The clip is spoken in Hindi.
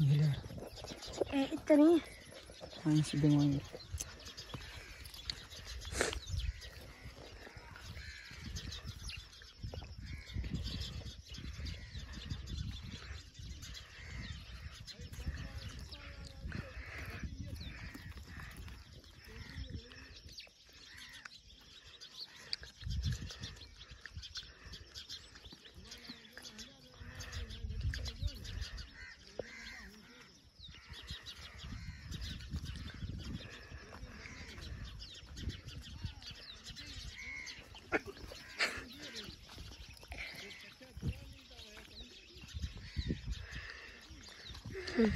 Gila. হুম